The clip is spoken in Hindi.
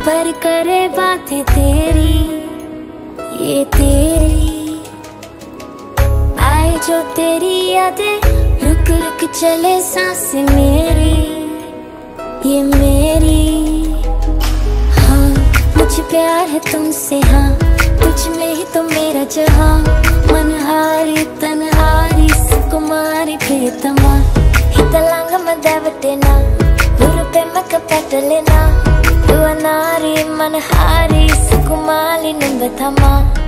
भर करे बातें तेरी ये तेरी। आए जो तेरी यादें रुक चले सांस मेरी, ये मेरी। हाँ मुझे प्यार है तुमसे हाँ। तुझ में ही तो मेरा जहा। मनहारी, तनहारी, सुकुमारी, प्रियतमा। हितलांग मदवटेना गुरुपे कपट लेना। तू अनारी मनहारी, सुकुमारी नंबर थमा